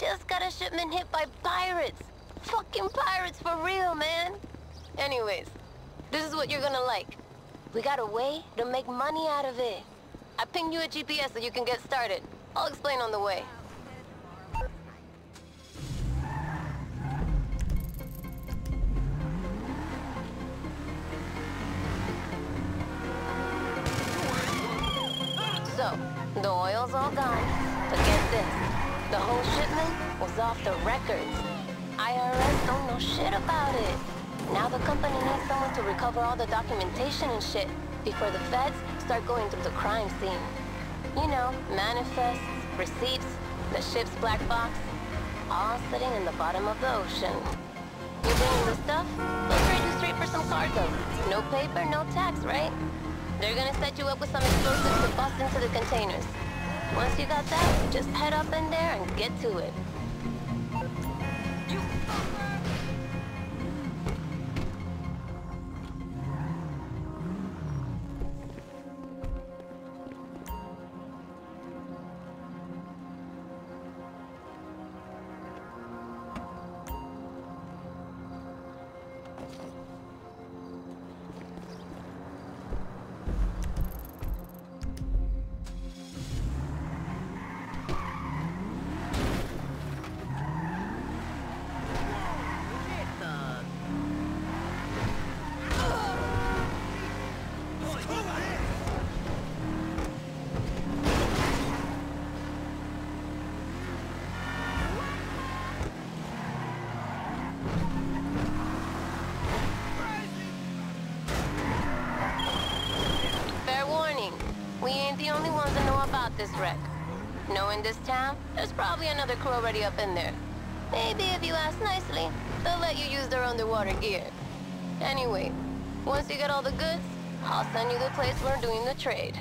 just got a shipment hit by pirates. Fucking pirates for real, man. Anyways, this is what you're gonna like. We got a way to make money out of it. I pinged you a GPS so you can get started. I'll explain on the way. So, the oil's all gone. The whole shipment was off the records. IRS don't know shit about it. Now the company needs someone to recover all the documentation and shit before the feds start going through the crime scene. You know, manifests, receipts, the ship's black box, all sitting in the bottom of the ocean. You bringing the stuff? They'll trade you straight for some cargo. No paper, no tax, right? They're gonna set you up with some explosives to bust into the containers. Once you got that, just head up in there and get to it. About this wreck. Knowing this town, there's probably another crew already up in there. Maybe if you ask nicely, they'll let you use their underwater gear. Anyway, once you get all the goods, I'll send you the place we're doing the trade.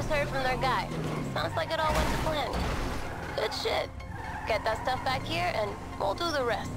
Just heard from their guy. Sounds like it all went to plan. Good shit. Get that stuff back here and we'll do the rest.